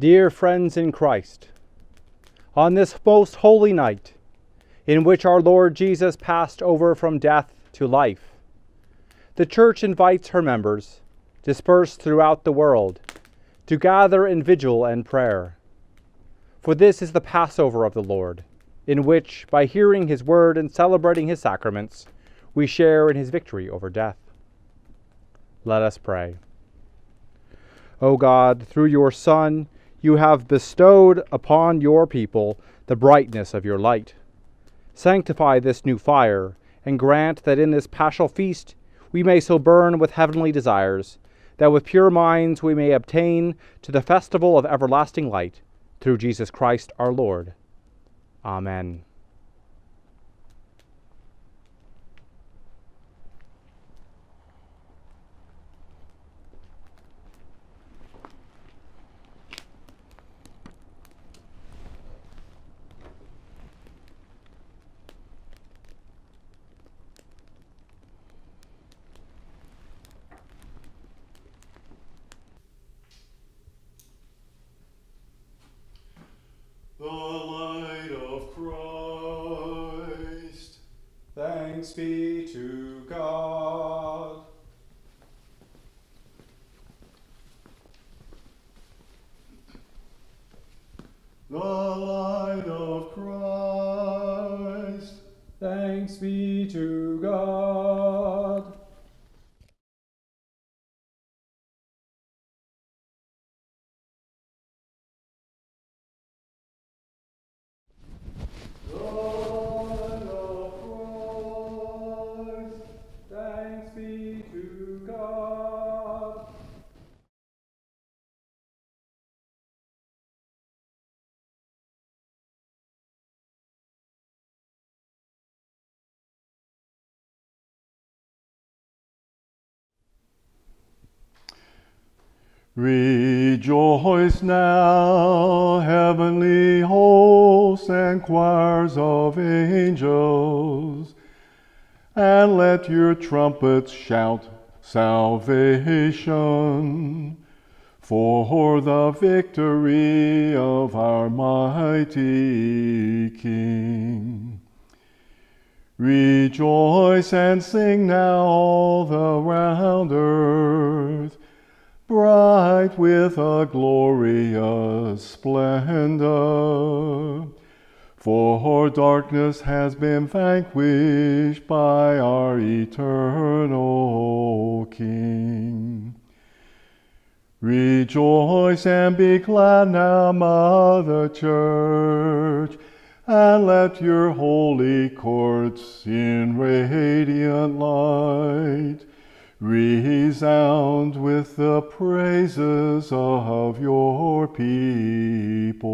Dear friends in Christ, on this most holy night, in which our Lord Jesus passed over from death to life, the Church invites her members, dispersed throughout the world, to gather in vigil and prayer. For this is the Passover of the Lord, in which, by hearing his word and celebrating his sacraments, we share in his victory over death. Let us pray. O God, through your Son, you have bestowed upon your people the brightness of your light. Sanctify this new fire, and grant that in this paschal feast we may so burn with heavenly desires, that with pure minds we may obtain to the festival of everlasting light, through Jesus Christ our Lord. Amen. Rejoice now, heavenly hosts and choirs of angels, and let your trumpets shout salvation for the victory of our mighty King. Rejoice and sing now all the round earth, bright with a glorious splendor. For darkness has been vanquished by our eternal King. Rejoice and be glad now, Mother Church, and let your holy courts in radiant light resound with the praises of your people.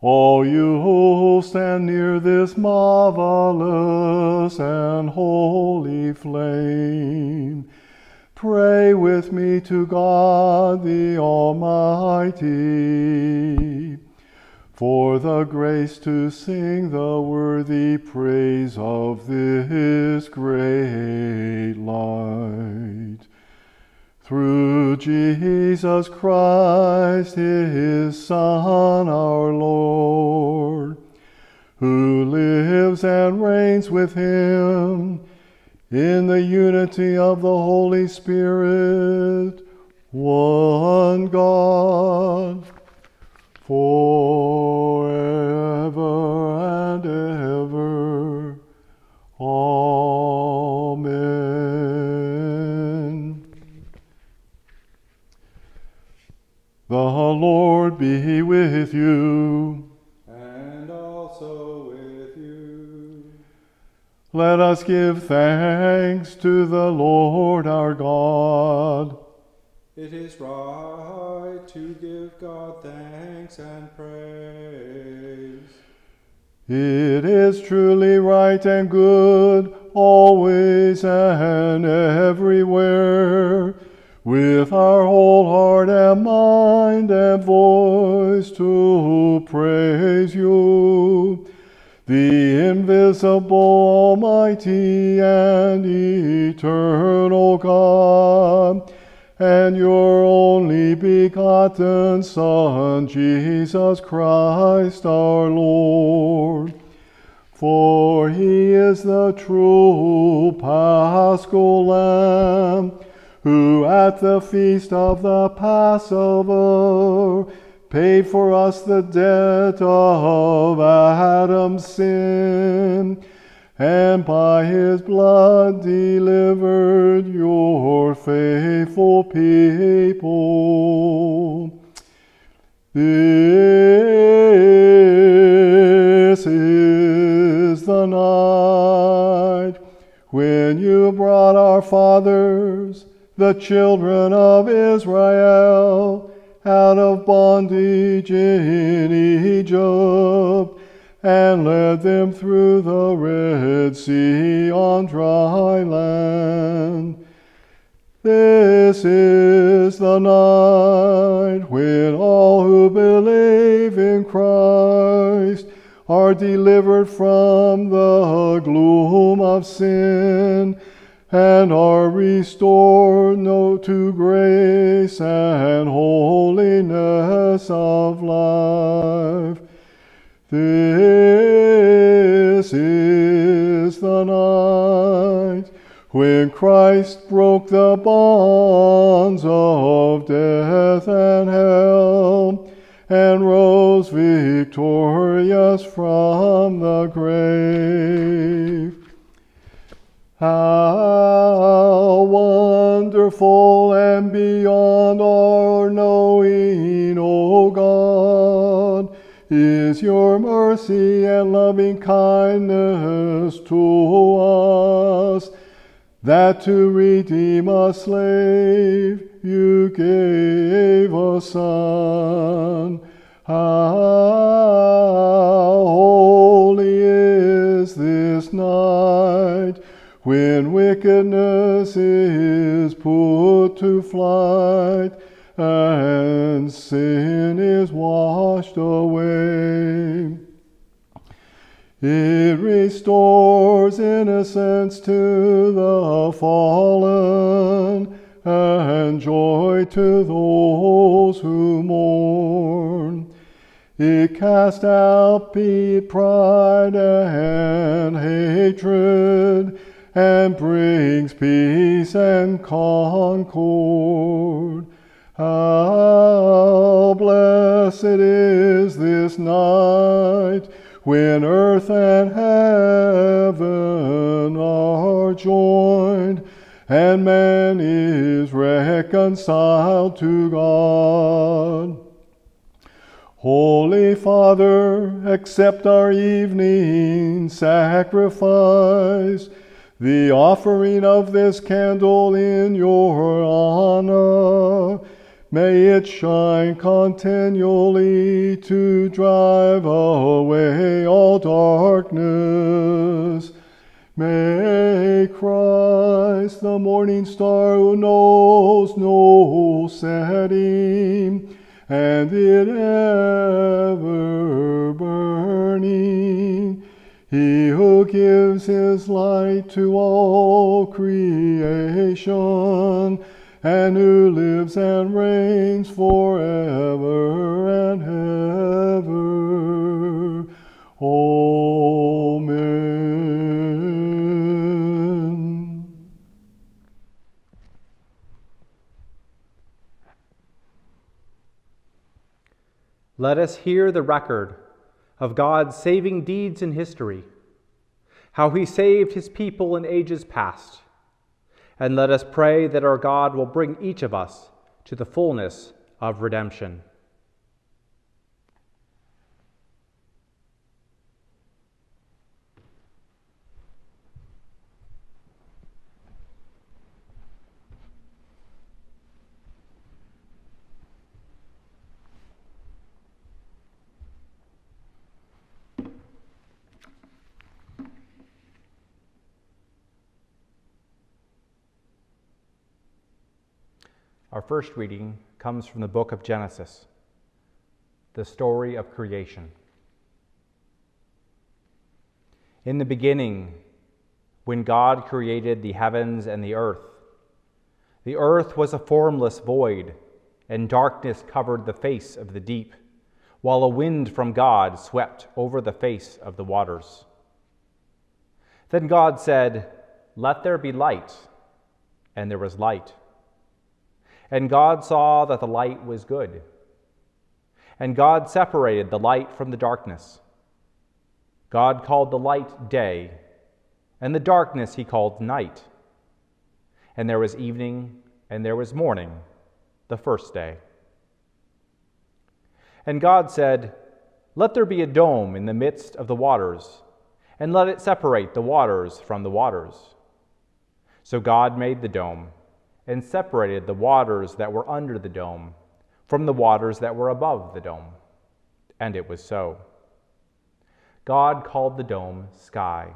All you who stand near this marvelous and holy flame, pray with me to God the Almighty for the grace to sing the worthy praise of this great light. Through Jesus Christ, his Son, our Lord, who lives and reigns with him in the unity of the Holy Spirit, one God forever and ever. Amen. The Lord be with you. and also with you. Let us give thanks to the Lord our God. It is right to give God thanks and praise. It is truly right and good, always and everywhere, with our whole heart and mind and voice to praise you, the invisible, almighty, and eternal God, and your only begotten Son, Jesus Christ our Lord. For he is the true paschal lamb, who at the feast of the Passover paid for us the debt of Adam's sin, and by his blood delivered your faithful people. This is the night when you brought our fathers, the children of Israel, out of bondage in Egypt, and led them through the Red Sea on dry land. This is the night when all who believe in Christ are delivered from the gloom of sin and are restored to grace and holiness of life. This is the night when Christ broke the bonds of death and hell and rose victorious from the grave. How wonderful and beyond our knowing, is your mercy and loving kindness to us, that to redeem a slave you gave a son. How holy is this night when wickedness is put to flight and sin is washed away. It restores innocence to the fallen and joy to those who mourn. It casts out pride and hatred and brings peace and concord. How blessed is this night when earth and heaven are joined and man is reconciled to God. Holy Father, accept our evening sacrifice, the offering of this candle in your honor. May it shine continually to drive away all darkness. May Christ, the morning star who knows no setting, and it ever burning, he who gives his light to all creation, and who lives and reigns forever and ever. Amen. Let us hear the record of God's saving deeds in history, how he saved his people in ages past. And let us pray that our God will bring each of us to the fullness of redemption. Our first reading comes from the book of Genesis, the story of creation. In the beginning, when God created the heavens and the earth, The earth was a formless void, and darkness covered the face of the deep, while a wind from God swept over the face of the waters. Then God said, Let there be light, and there was light. And God saw that the light was good. And God separated the light from the darkness. God called the light day, and the darkness he called night. And there was evening, and there was morning, the first day. And God said, Let there be a dome in the midst of the waters, and let it separate the waters from the waters. So God made the dome, and separated the waters that were under the dome from the waters that were above the dome. And it was so. God called the dome sky.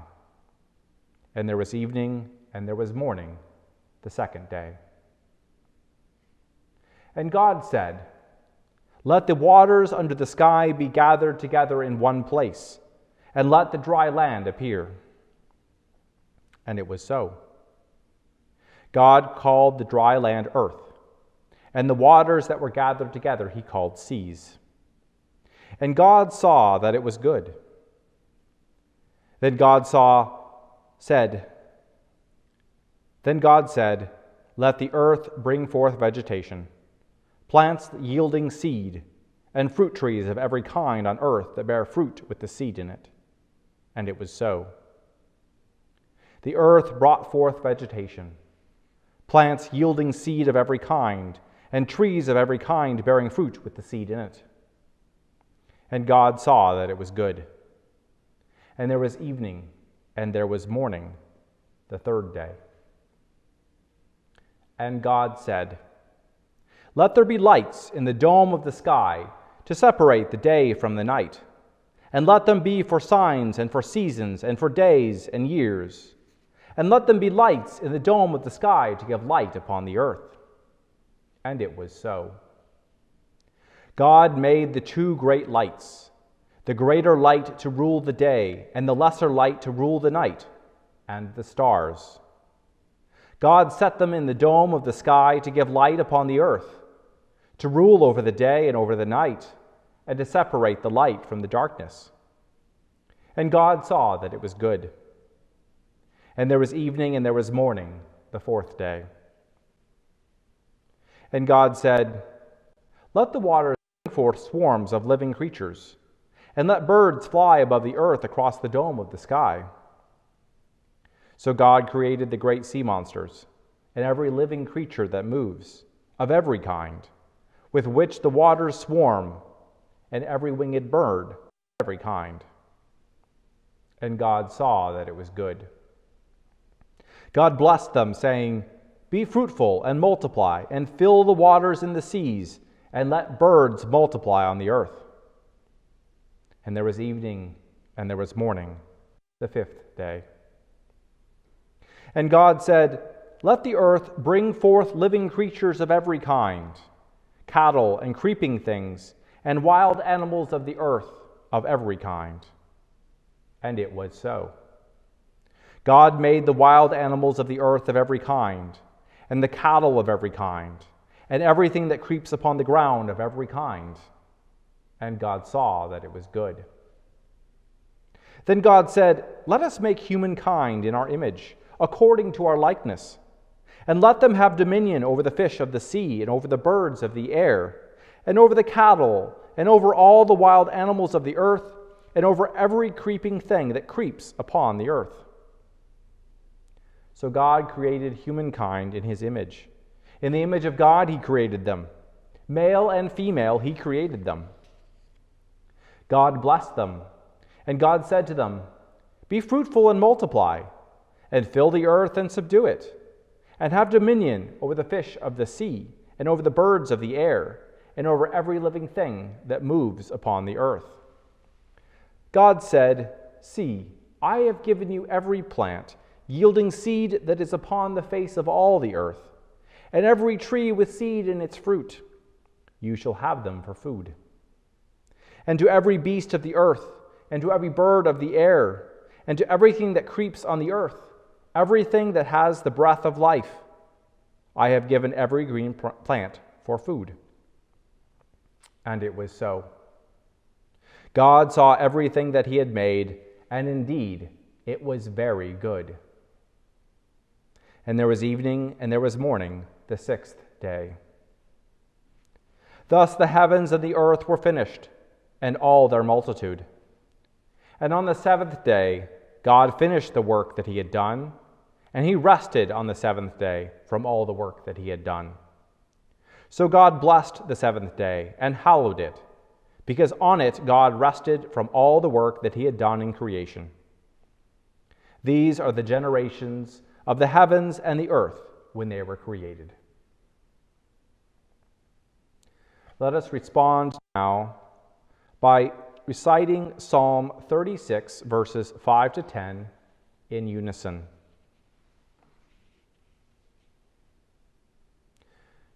And there was evening, and there was morning, the second day. And God said, Let the waters under the sky be gathered together in one place, and let the dry land appear. And it was so. God called the dry land earth, and the waters that were gathered together he called seas. And God saw that it was good. Then God saw, said, Then God said, Let the earth bring forth vegetation, plants yielding seed, and fruit trees of every kind on earth that bear fruit with the seed in it. And it was so. The earth brought forth vegetation plants yielding seed of every kind, and trees of every kind bearing fruit with the seed in it. And God saw that it was good. And there was evening, and there was morning, the third day. And God said, Let there be lights in the dome of the sky to separate the day from the night, and let them be for signs and for seasons and for days and years and let them be lights in the dome of the sky to give light upon the earth. And it was so. God made the two great lights, the greater light to rule the day, and the lesser light to rule the night, and the stars. God set them in the dome of the sky to give light upon the earth, to rule over the day and over the night, and to separate the light from the darkness. And God saw that it was good. And there was evening and there was morning, the fourth day. And God said, Let the waters bring forth swarms of living creatures, and let birds fly above the earth across the dome of the sky. So God created the great sea monsters, and every living creature that moves, of every kind, with which the waters swarm, and every winged bird of every kind. And God saw that it was good. God blessed them, saying, Be fruitful and multiply, and fill the waters in the seas, and let birds multiply on the earth. And there was evening, and there was morning, the fifth day. And God said, Let the earth bring forth living creatures of every kind, cattle and creeping things, and wild animals of the earth of every kind. And it was so. God made the wild animals of the earth of every kind, and the cattle of every kind, and everything that creeps upon the ground of every kind. And God saw that it was good. Then God said, Let us make humankind in our image, according to our likeness, and let them have dominion over the fish of the sea, and over the birds of the air, and over the cattle, and over all the wild animals of the earth, and over every creeping thing that creeps upon the earth. So God created humankind in his image. In the image of God, he created them. Male and female, he created them. God blessed them, and God said to them, Be fruitful and multiply, and fill the earth and subdue it, and have dominion over the fish of the sea, and over the birds of the air, and over every living thing that moves upon the earth. God said, See, I have given you every plant yielding seed that is upon the face of all the earth, and every tree with seed in its fruit. You shall have them for food. And to every beast of the earth, and to every bird of the air, and to everything that creeps on the earth, everything that has the breath of life, I have given every green plant for food. And it was so. God saw everything that he had made, and indeed it was very good. And there was evening and there was morning, the sixth day. Thus the heavens and the earth were finished, and all their multitude. And on the seventh day, God finished the work that he had done, and he rested on the seventh day from all the work that he had done. So God blessed the seventh day and hallowed it, because on it God rested from all the work that he had done in creation. These are the generations of the heavens and the earth when they were created. Let us respond now by reciting Psalm 36, verses 5 to 10 in unison.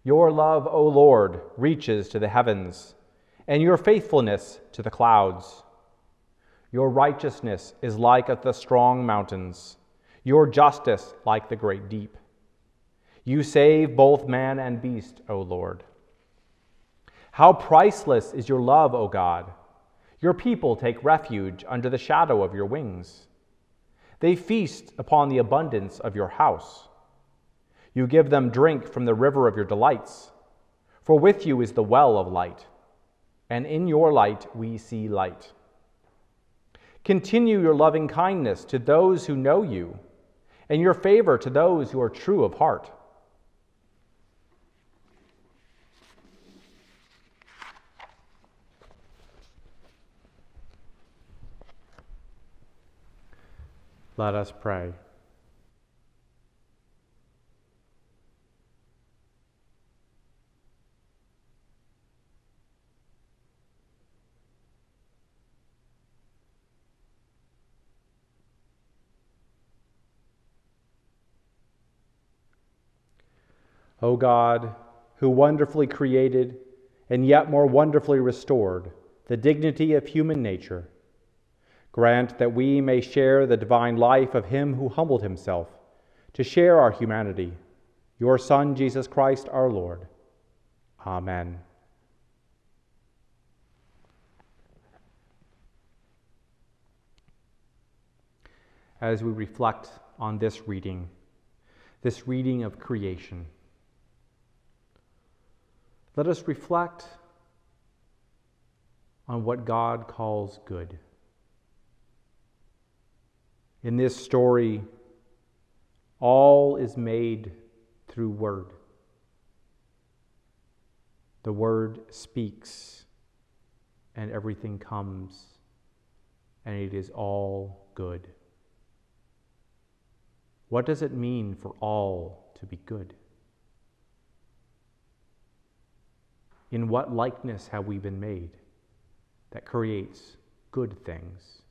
Your love, O Lord, reaches to the heavens, and your faithfulness to the clouds. Your righteousness is like the strong mountains, your justice like the great deep. You save both man and beast, O Lord. How priceless is your love, O God! Your people take refuge under the shadow of your wings. They feast upon the abundance of your house. You give them drink from the river of your delights. For with you is the well of light, and in your light we see light. Continue your loving kindness to those who know you, and your favor to those who are true of heart. Let us pray. O God, who wonderfully created and yet more wonderfully restored the dignity of human nature, Grant that we may share the divine life of him who humbled himself to share our humanity, your Son, Jesus Christ our Lord. Amen. As we reflect on this reading, this reading of creation, let us reflect on what God calls good. In this story, all is made through word. The word speaks, and everything comes, and it is all good. What does it mean for all to be good? In what likeness have we been made that creates good things?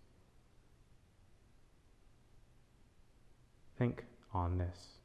Think on this.